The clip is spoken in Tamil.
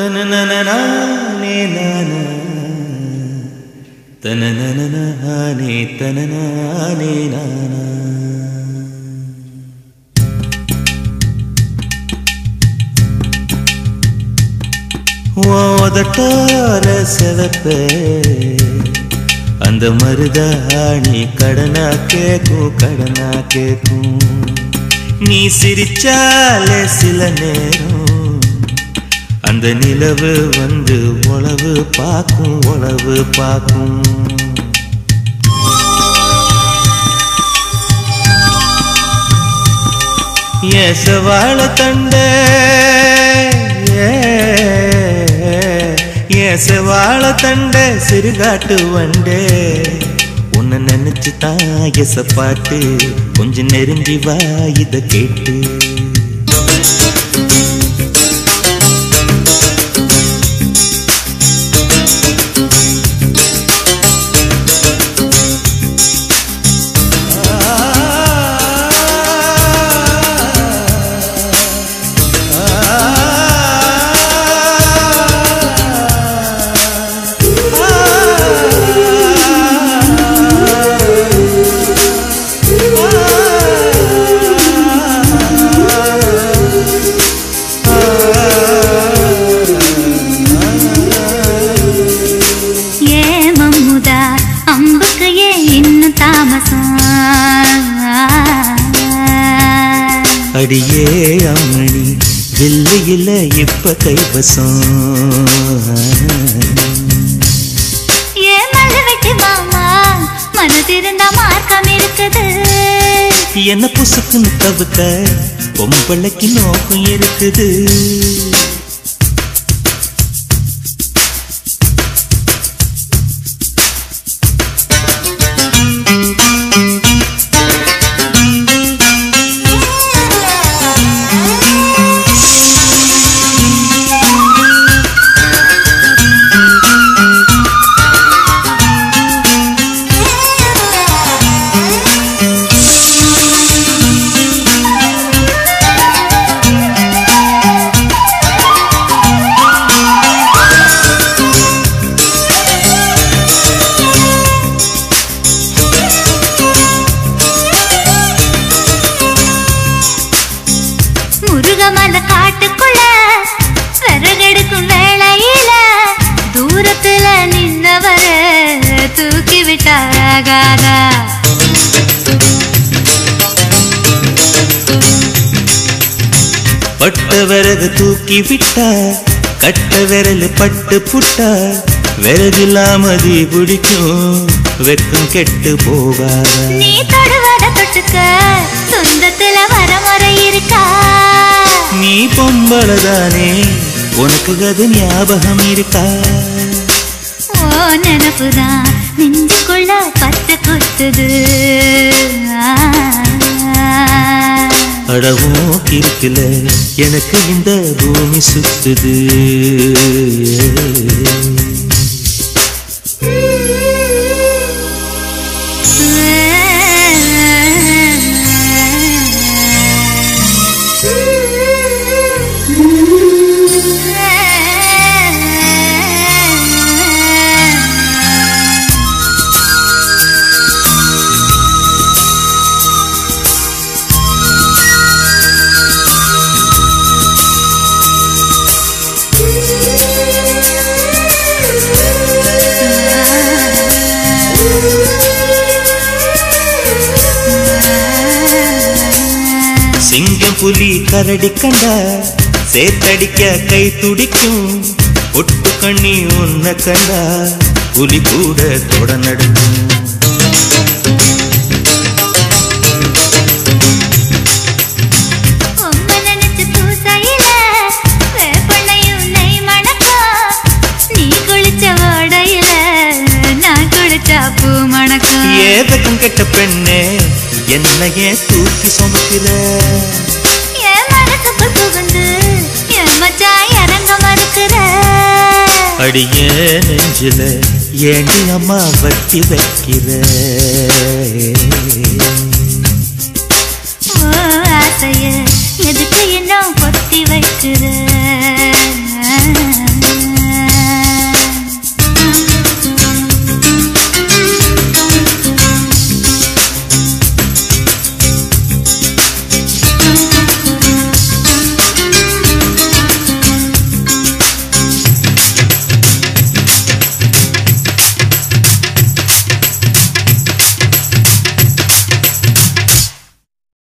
தனனனனானே நானா. தனனானே நானா. ஓதட்டார செவப்ப அந்த மருதாணி கடனா கேக்கும் கடனா கேக்கும் நீ சிரிச்சாலே சில நேரம் அந்த நிலவு வந்து உளவு பார்க்கும் உளவு பார்க்கும். ஏசவாழ தண்ட ஏசவாழ தண்ட சிறுகாட்டு வண்டே. உன்னை நினைச்சு தான் எச பாட்டு கொஞ்சம் நெருங்கி வா இதை கேட்டு. அடியே அம்மணி வில்லையில இப்ப கைவசம். என்ன புசுக்குன்னு தவிர்க்க பொம்பளைக்கு நோக்கம் இருக்குது. முருகமல காட்டுக்குள்ள விறகெடுக்கும் வேளையில தூரத்துல நின்னவர தூக்கி விட்டாகாதா? பட்ட விறகு தூக்கி விட்டா கட்ட விரல் பட்டு புட்டா விறகில்லாம தீ பிடிக்கும் வெக்கம் கெட்டு போகாத. நீ தொடுவத தொட்டுக்க சொந்தத்துல வரமுறை இருக்கா? நீ பொம்பளதானே? உனக்கு அது ஞாபகம் இருக்கா? ஓ நினப்புதான். நெஞ்சுக்குள்ள பத்து குத்துது ஆ. அடவும் இருக்குல எனக்கு இந்த பூமி சுத்துது. புலி கரடி கண்டா சேத்தடிக்க கை துடிக்கும் ஒட்டு கண்ணி உன்னை கண்டா புலி கூட தொட நடுக்கும். ஏதகம் கெட்ட பெண்ணே என்னையே தூக்கி சுமக்கிற. அடிய நெஞ்சில ஏண்டி அம்மா வட்டி வைக்கிற? ஆசைய எதுக்கு என்ன பொத்தி வைக்கிற?